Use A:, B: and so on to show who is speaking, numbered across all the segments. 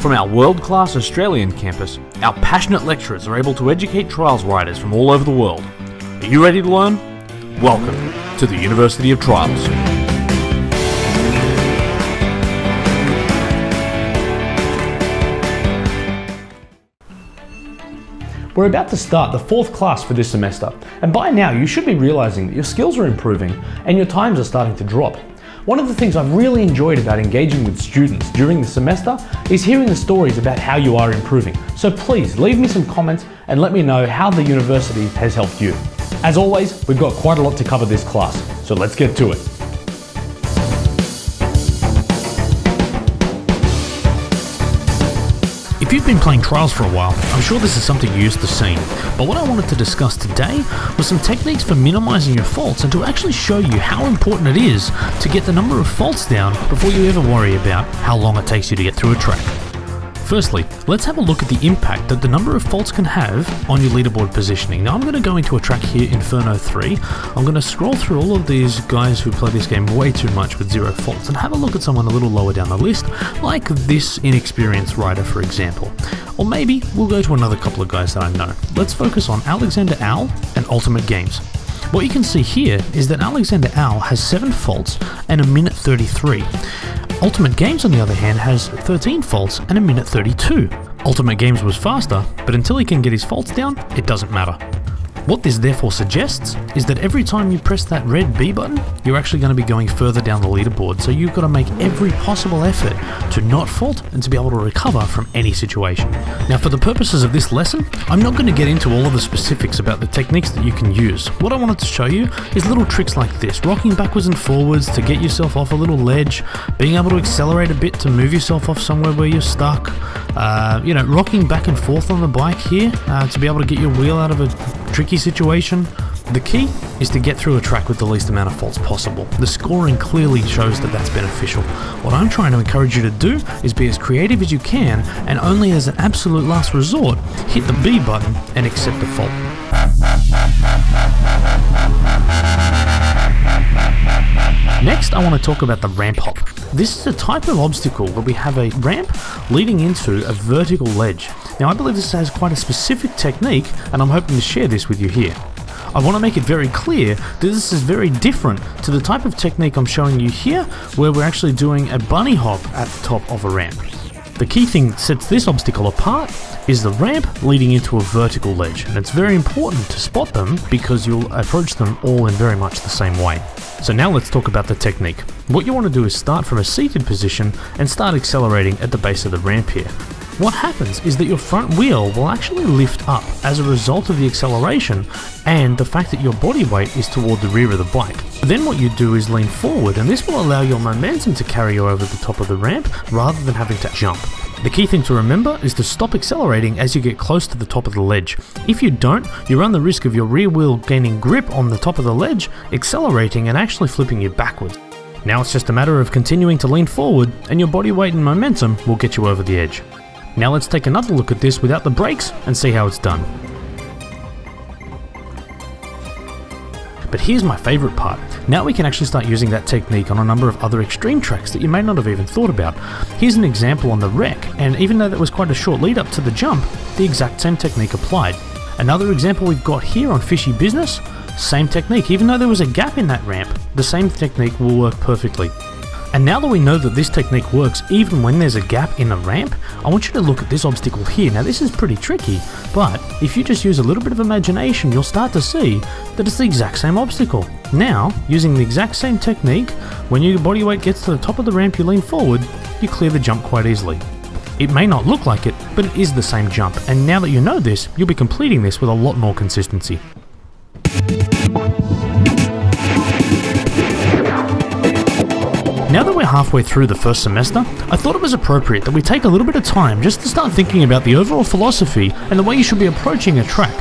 A: From our world class Australian campus, our passionate lecturers are able to educate trials riders from all over the world. Are you ready to learn? Welcome to the University of Trials.
B: We're about to start the fourth class for this semester, and by now you should be realizing that your skills are improving and your times are starting to drop. One of the things I've really enjoyed about engaging with students during the semester is hearing the stories about how you are improving. So please leave me some comments and let me know how the university has helped you. As always, we've got quite a lot to cover this class, so let's get to it.
C: If you've been playing Trials for a while, I'm sure this is something you're used to seeing, but what I wanted to discuss today was some techniques for minimizing your faults and to actually show you how important it is to get the number of faults down before you ever worry about how long it takes you to get through a track. Firstly, let's have a look at the impact that the number of faults can have on your leaderboard positioning. Now I'm going to go into a track here, Inferno 3. I'm going to scroll through all of these guys who play this game way too much with zero faults and have a look at someone a little lower down the list, like this inexperienced rider for example. Or maybe we'll go to another couple of guys that I know. Let's focus on Alexander Owl and Ultimate Games. What you can see here is that Alexander Owl has 7 faults and a minute 33. Ultimate Games, on the other hand, has 13 faults and a minute 32. Ultimate Games was faster, but until he can get his faults down, it doesn't matter. What this therefore suggests is that every time you press that red B button, you're actually going to be going further down the leaderboard, so you've got to make every possible effort to not fault and to be able to recover from any situation. Now for the purposes of this lesson, I'm not going to get into all of the specifics about the techniques that you can use. What I wanted to show you is little tricks like this, rocking backwards and forwards to get yourself off a little ledge, being able to accelerate a bit to move yourself off somewhere where you're stuck, uh, you know, rocking back and forth on the bike here uh, to be able to get your wheel out of a tricky situation. The key is to get through a track with the least amount of faults possible. The scoring clearly shows that that's beneficial. What I'm trying to encourage you to do is be as creative as you can and only as an absolute last resort, hit the B button and accept the fault. Next, I want to talk about the ramp hop. This is a type of obstacle where we have a ramp leading into a vertical ledge. Now, I believe this has quite a specific technique, and I'm hoping to share this with you here. I want to make it very clear that this is very different to the type of technique I'm showing you here, where we're actually doing a bunny hop at the top of a ramp. The key thing that sets this obstacle apart is the ramp leading into a vertical ledge, and it's very important to spot them because you'll approach them all in very much the same way. So now let's talk about the technique. What you want to do is start from a seated position and start accelerating at the base of the ramp here. What happens is that your front wheel will actually lift up as a result of the acceleration and the fact that your body weight is toward the rear of the bike. Then what you do is lean forward and this will allow your momentum to carry you over the top of the ramp rather than having to jump. The key thing to remember is to stop accelerating as you get close to the top of the ledge. If you don't, you run the risk of your rear wheel gaining grip on the top of the ledge, accelerating and actually flipping you backwards. Now it's just a matter of continuing to lean forward and your body weight and momentum will get you over the edge. Now let's take another look at this without the brakes and see how it's done. But here's my favourite part. Now we can actually start using that technique on a number of other extreme tracks that you may not have even thought about. Here's an example on the wreck, and even though that was quite a short lead up to the jump, the exact same technique applied. Another example we've got here on Fishy Business, same technique. Even though there was a gap in that ramp, the same technique will work perfectly. And now that we know that this technique works even when there's a gap in the ramp, I want you to look at this obstacle here. Now this is pretty tricky, but if you just use a little bit of imagination, you'll start to see that it's the exact same obstacle. Now, using the exact same technique, when your body weight gets to the top of the ramp you lean forward, you clear the jump quite easily. It may not look like it, but it is the same jump, and now that you know this, you'll be completing this with a lot more consistency. Halfway through the first semester, I thought it was appropriate that we take a little bit of time just to start thinking about the overall philosophy and the way you should be approaching a track.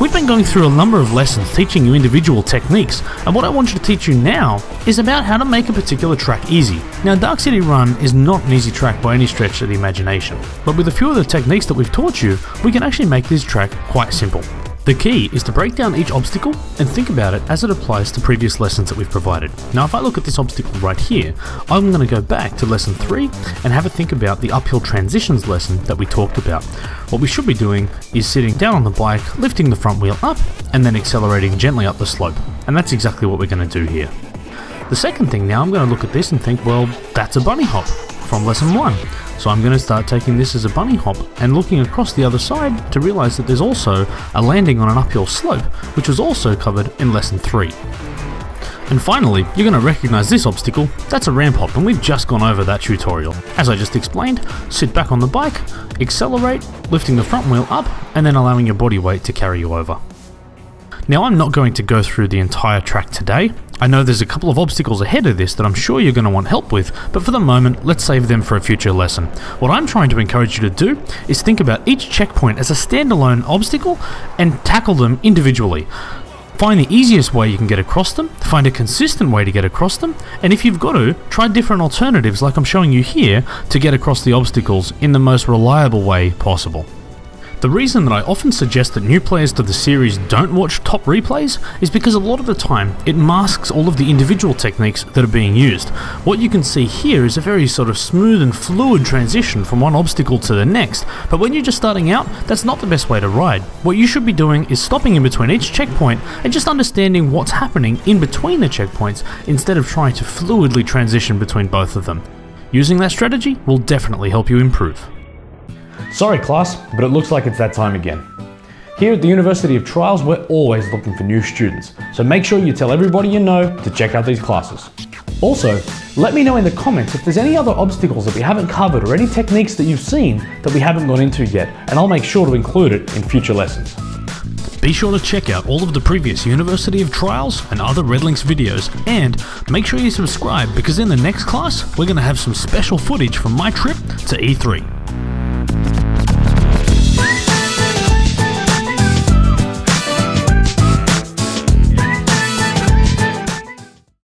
C: We've been going through a number of lessons teaching you individual techniques, and what I want you to teach you now is about how to make a particular track easy. Now, Dark City Run is not an easy track by any stretch of the imagination, but with a few of the techniques that we've taught you, we can actually make this track quite simple. The key is to break down each obstacle and think about it as it applies to previous lessons that we've provided. Now if I look at this obstacle right here, I'm going to go back to lesson 3 and have a think about the uphill transitions lesson that we talked about. What we should be doing is sitting down on the bike, lifting the front wheel up, and then accelerating gently up the slope. And that's exactly what we're going to do here. The second thing now, I'm going to look at this and think, well, that's a bunny hop from lesson 1. So I'm going to start taking this as a bunny hop and looking across the other side to realize that there's also a landing on an uphill slope, which was also covered in lesson 3. And finally, you're going to recognize this obstacle, that's a ramp hop and we've just gone over that tutorial. As I just explained, sit back on the bike, accelerate, lifting the front wheel up and then allowing your body weight to carry you over. Now I'm not going to go through the entire track today, I know there's a couple of obstacles ahead of this that I'm sure you're going to want help with, but for the moment, let's save them for a future lesson. What I'm trying to encourage you to do is think about each checkpoint as a standalone obstacle and tackle them individually. Find the easiest way you can get across them, find a consistent way to get across them, and if you've got to, try different alternatives like I'm showing you here to get across the obstacles in the most reliable way possible. The reason that I often suggest that new players to the series don't watch top replays is because a lot of the time it masks all of the individual techniques that are being used. What you can see here is a very sort of smooth and fluid transition from one obstacle to the next, but when you're just starting out, that's not the best way to ride. What you should be doing is stopping in between each checkpoint and just understanding what's happening in between the checkpoints instead of trying to fluidly transition between both of them. Using that strategy will definitely help you improve.
B: Sorry class, but it looks like it's that time again. Here at the University of Trials, we're always looking for new students, so make sure you tell everybody you know to check out these classes. Also, let me know in the comments if there's any other obstacles that we haven't covered or any techniques that you've seen that we haven't gone into yet, and I'll make sure to include it in future lessons.
C: Be sure to check out all of the previous University of Trials and other RedLynx videos, and make sure you subscribe because in the next class, we're going to have some special footage from my trip to E3.